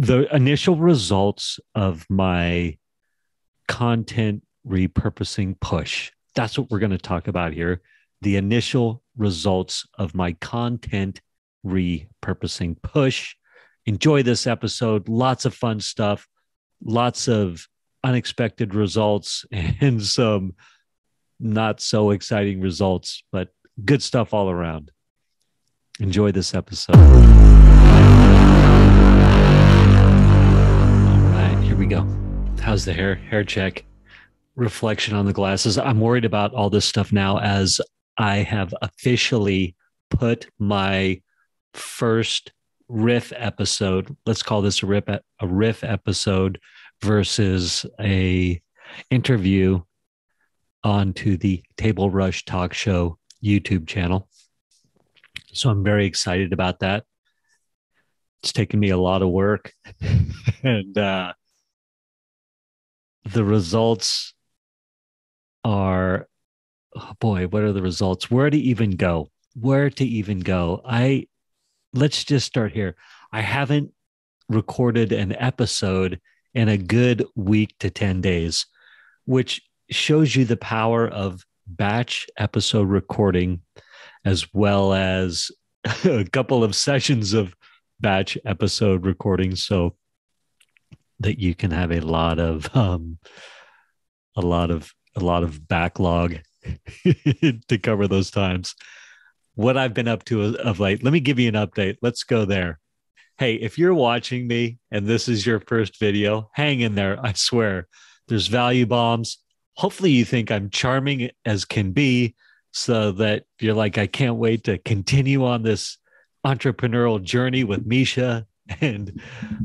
the initial results of my content repurposing push. That's what we're going to talk about here. The initial results of my content repurposing push. Enjoy this episode. Lots of fun stuff, lots of unexpected results, and some not so exciting results, but good stuff all around. Enjoy this episode. Go. How's the hair? Hair check. Reflection on the glasses. I'm worried about all this stuff now as I have officially put my first riff episode. Let's call this a riff a riff episode versus a interview onto the Table Rush Talk Show YouTube channel. So I'm very excited about that. It's taken me a lot of work, and uh, the results are oh boy, what are the results? Where to even go? Where to even go? I let's just start here. I haven't recorded an episode in a good week to 10 days, which shows you the power of batch episode recording as well as a couple of sessions of batch episode recording so that you can have a lot of um a lot of a lot of backlog to cover those times. What i've been up to of late let me give you an update. Let's go there. Hey if you're watching me and this is your first video hang in there i swear. There's value bombs. Hopefully you think I'm charming as can be so that you're like, I can't wait to continue on this entrepreneurial journey with Mischa and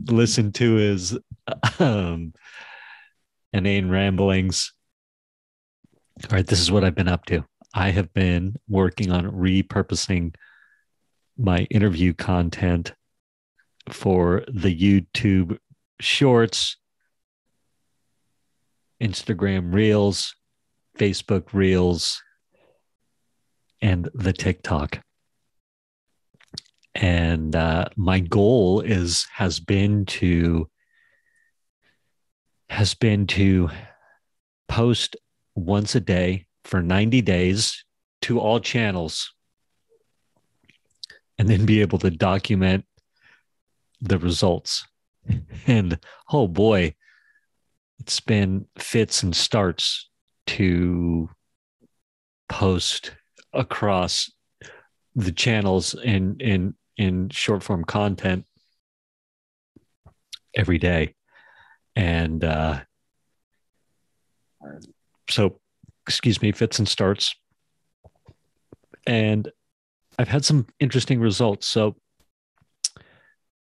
listen to his um, inane ramblings. All right, this is what I've been up to. I have been working on repurposing my interview content for the YouTube shorts Instagram Reels, Facebook Reels, and the TikTok. And uh, my goal is has been to has been to post once a day for 90 days to all channels and then be able to document the results. And oh boy, it's been fits and starts to post across the channels in in in short form content every day and uh so excuse me fits and starts and i've had some interesting results so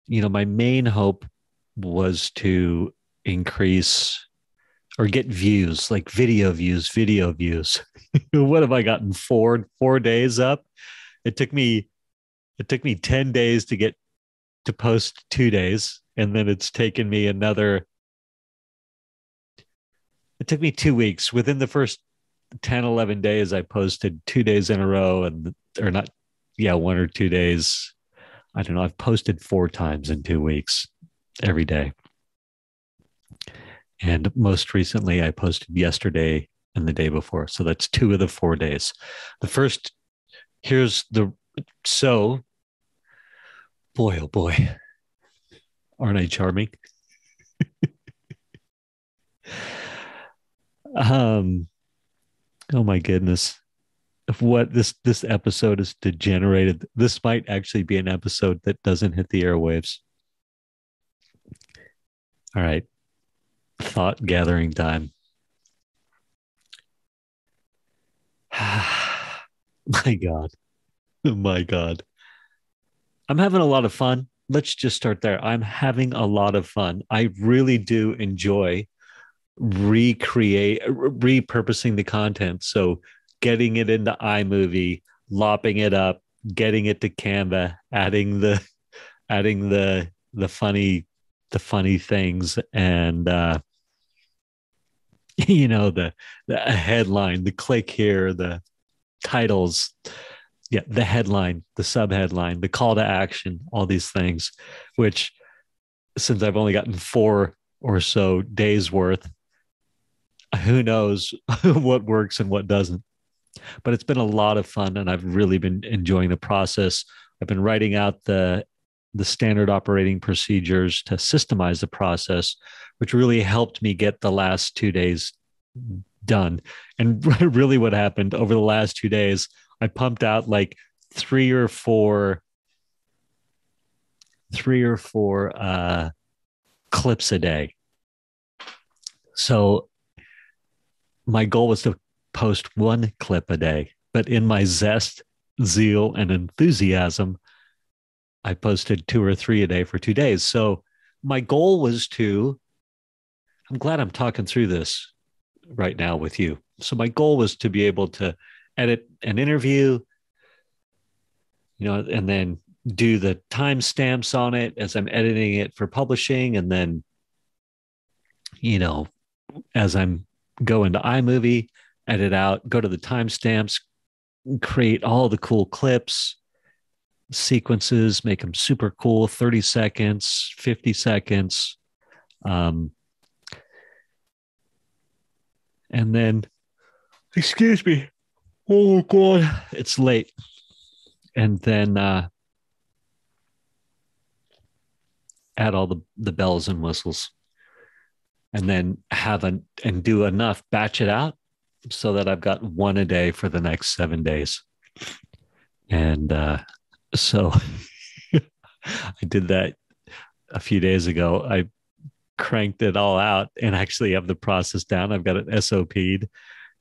you know my main hope was to increase or get views, like video views, video views. what have I gotten? Four, four days up. It took me, it took me 10 days to get to post two days. And then it's taken me another, it took me two weeks. Within the first 10, 11 days, I posted two days in a row and, or not, yeah, one or two days. I don't know. I've posted four times in two weeks every day. And most recently, I posted yesterday and the day before. So that's two of the four days. The first, here's the, so, boy, oh boy, aren't I charming? Um, oh my goodness. If what this this episode is degenerated, this might actually be an episode that doesn't hit the airwaves. All right thought gathering time. My God. My God. I'm having a lot of fun. Let's just start there. I'm having a lot of fun. I really do enjoy recreate repurposing the content. So getting it into iMovie, lopping it up, getting it to Canva, adding the adding the the funny the funny things and uh you know the the headline the click here the titles yeah the headline the sub headline the call to action all these things which since I've only gotten four or so days worth, who knows what works and what doesn't. But it's been a lot of fun and I've really been enjoying the process. I've been writing out the the standard operating procedures to systemize the process, which really helped me get the last two days done. And really, what happened over the last two days, I pumped out like three or four, three or four uh, clips a day. So my goal was to post one clip a day, but in my zest, zeal, and enthusiasm, I posted two or three a day for two days. So my goal was to, I'm glad I'm talking through this right now with you. So my goal was to be able to edit an interview, you know, and then do the timestamps on it as I'm editing it for publishing. And then, you know, as I'm going into iMovie, edit out, go to the timestamps, create all the cool clips, sequences, make them super cool 30 seconds, 50 seconds. Um, and then, excuse me, oh God, it's late. And then uh, add all the, the bells and whistles. And then have an and do enough, batch it out so that I've got one a day for the next seven days. And uh, so I did that a few days ago. I cranked it all out and actually have the process down. I've got it SOP'd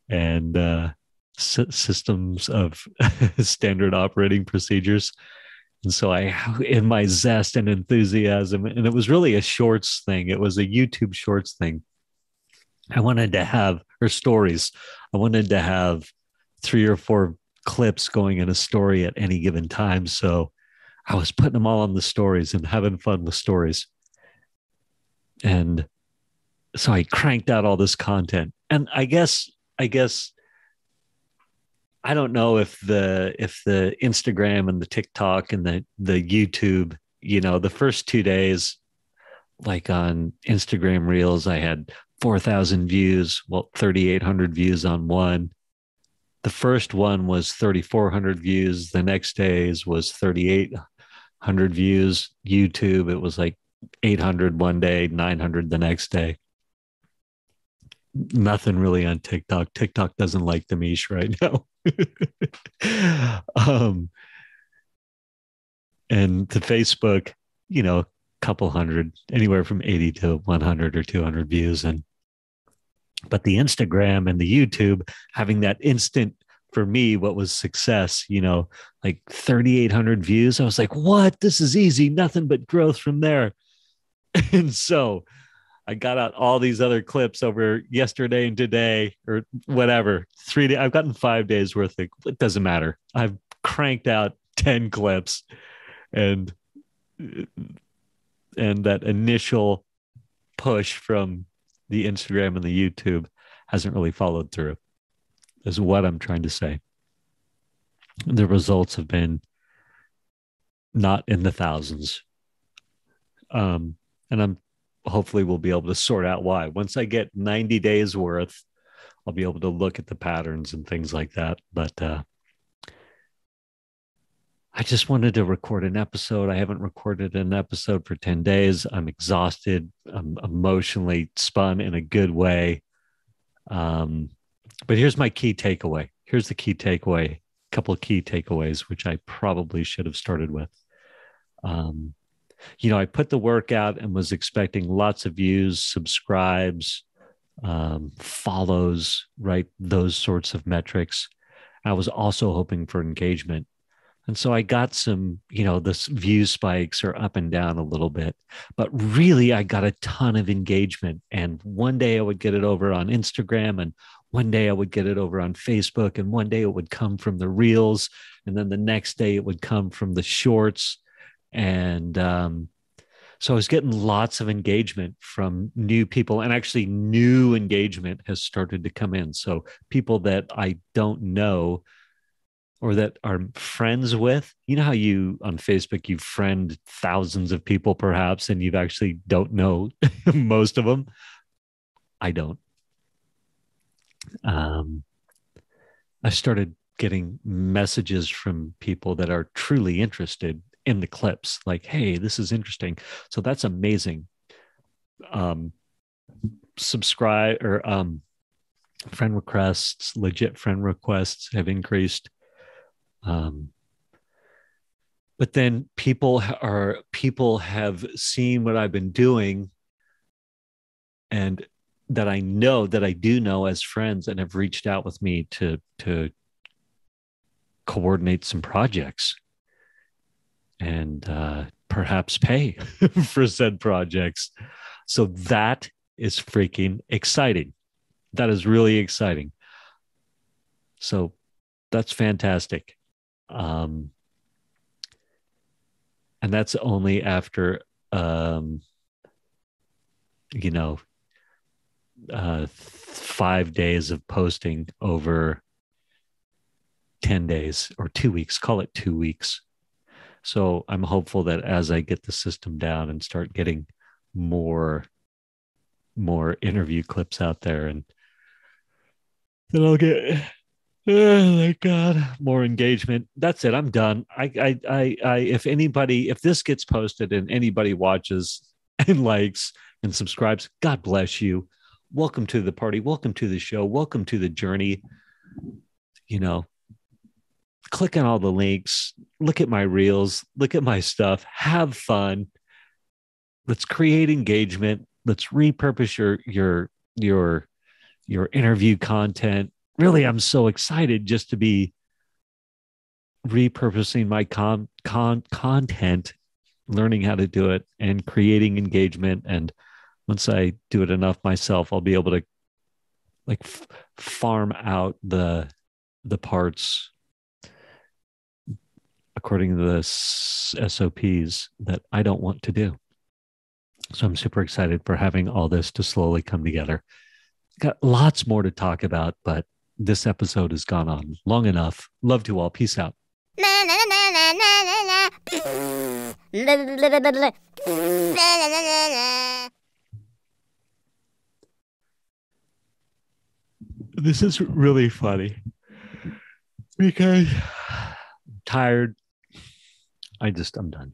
and uh, systems of standard operating procedures. And so I, in my zest and enthusiasm, and it was really a shorts thing, it was a YouTube shorts thing. I wanted to have, or stories, I wanted to have three or four clips going in a story at any given time. So I was putting them all on the stories and having fun with stories. And so I cranked out all this content. And I guess, I guess I don't know if the if the Instagram and the TikTok and the the YouTube, you know, the first two days, like on Instagram Reels, I had four thousand views, well, thirty eight hundred views on one, the first one was 3400 views. The next day's was 3800 views. Youtube it was like 800 one day 900 the next day nothing really on tiktok. Tiktok doesn't like the mish right now. Um and the facebook you know a couple hundred anywhere from 80 to 100 or 200 views. And but the Instagram and the YouTube having that instant for me what was success you know like 3800 views. I was like what? This is easy. Nothing but growth from there. And so i got out all these other clips over yesterday and today or whatever three days i've gotten five days worth of it doesn't matter i've cranked out 10 clips and and that initial push from the instagram and the youtube hasn't really followed through is what I'm trying to say. The results have been not in the thousands. Um, and I'm hopefully we'll be able to sort out why. Once I get 90 days worth, I'll be able to look at the patterns and things like that. But uh, I just wanted to record an episode. I haven't recorded an episode for 10 days. I'm exhausted. I'm emotionally spun in a good way. Um, but here's my key takeaway. Here's the key takeaway. A couple of key takeaways, which I probably should have started with. Um, you know, I put the work out and was expecting lots of views, subscribes, um, follows, right? Those sorts of metrics. I was also hoping for engagement. And so I got some, you know, the view spikes are up and down a little bit, but really I got a ton of engagement. And one day I would get it over on Instagram, and one day I would get it over on Facebook, and one day it would come from the reels, and then the next day it would come from the shorts. And um, so I was getting lots of engagement from new people, and actually, new engagement has started to come in. So people that I don't know or that are friends with. You know how you on Facebook you friend thousands of people perhaps and you've actually don't know most of them. I don't. Um, I started getting messages from people that are truly interested in the clips like hey this is interesting. So that's amazing. Um subscribe or um friend requests legit friend requests have increased. Um but then people are people have seen what i've been doing and that i know that i do know as friends and have reached out with me to to coordinate some projects and uh, perhaps pay for said projects. So that is freaking exciting. That is really exciting. So that's fantastic. Um, and that's only after, um, you know, uh, five days of posting over 10 days or two weeks, call it two weeks. So I'm hopeful that as I get the system down and start getting more more interview clips out there and then I'll get oh my god more engagement. That's it. I'm done. I, I i i if anybody if this gets posted and anybody watches and likes and subscribes god bless you. Welcome to the party. Welcome to the show. Welcome to the journey. You know click on all the links, look at my reels, look at my stuff, have fun. Let's create engagement. Let's repurpose your your your your interview content. Really, I'm so excited just to be repurposing my con, con content, learning how to do it and creating engagement. And once I do it enough myself, I'll be able to like f- farm out the the parts according to the SOPs that I don't want to do. So I'm super excited for having all this to slowly come together. Got lots more to talk about, but this episode has gone on long enough. Love to all. Peace out. This is really funny because I'm tired I just, I'm done.